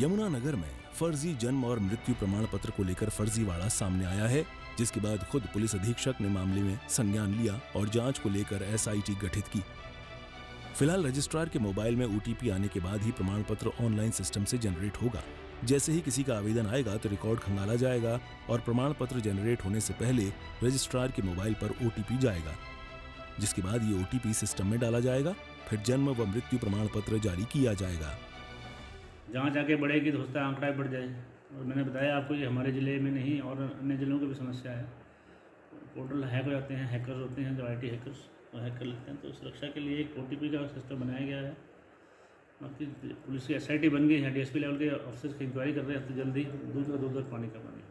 यमुनानगर में फर्जी जन्म और मृत्यु प्रमाण पत्र को लेकर फर्जीवाड़ा सामने आया है, जिसके बाद खुद पुलिस अधीक्षक ने मामले में संज्ञान लिया और जाँच को लेकर एसआईटी गठित की। फ़िलहाल रजिस्ट्रार के मोबाइल में ओटीपी आने के बाद ही प्रमाण पत्र ऑनलाइन सिस्टम से जनरेट होगा। जैसे ही किसी का आवेदन आएगा तो रिकॉर्ड खंगाला जाएगा और प्रमाण पत्र जनरेट होने से पहले रजिस्ट्रार के मोबाइल पर ओटीपी जाएगा, जिसके बाद ये ओटीपी सिस्टम में डाला जाएगा, फिर जन्म व मृत्यु प्रमाण पत्र जारी किया जाएगा। जहाँ जाके बढ़ेगी तो है आंकड़ा बढ़ जाए। और मैंने बताया आपको ये हमारे ज़िले में नहीं, और अन्य ज़िलों की भी समस्या है। पोर्टल हैक हो जाते हैं हैकर्स होते हैं, जो आई हैकर्स वो हैक कर लेते हैं। तो सुरक्षा के लिए एक ओ टी पी का सिस्टम बनाया गया है। बाकी पुलिस की एस आई टी बन गई है डी एस पी लेवल के ऑफिसर्स की इंक्वायरी कर रहे हैं। तो जल्दी दूध का दूध तक पानी का पानी।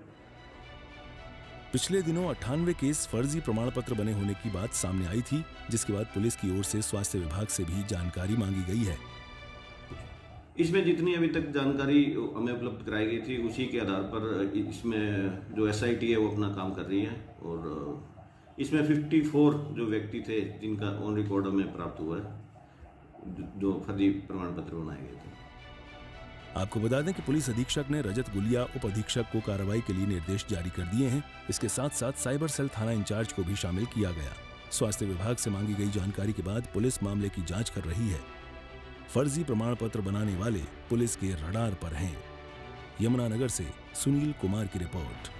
पिछले दिनों अट्ठानवे केस फर्जी प्रमाण पत्र बने होने की बात सामने आई थी, जिसके बाद पुलिस की ओर से स्वास्थ्य विभाग से भी जानकारी मांगी गई है। इसमें जितनी अभी तक जानकारी हमें उपलब्ध कराई गई थी, उसी के आधार पर इसमें जो एस है, वो अपना काम कर रही है और इसमें 54 जो व्यक्ति थे, जिनका ऑन रिकॉर्ड हमें प्राप्त हुआ है, जो फर्जी प्रमाण पत्र बनाए गए थे। आपको बता दें कि पुलिस अधीक्षक ने रजत गुलिया, उप अधीक्षक को कार्रवाई के लिए निर्देश जारी कर दिए हैं। इसके साथ साथ साइबर सेल थाना इंचार्ज को भी शामिल किया गया। स्वास्थ्य विभाग से मांगी गई जानकारी के बाद पुलिस मामले की जाँच कर रही है। फर्जी प्रमाण पत्र बनाने वाले पुलिस के रडार पर हैं। यमुनानगर से सुनील कुमार की रिपोर्ट।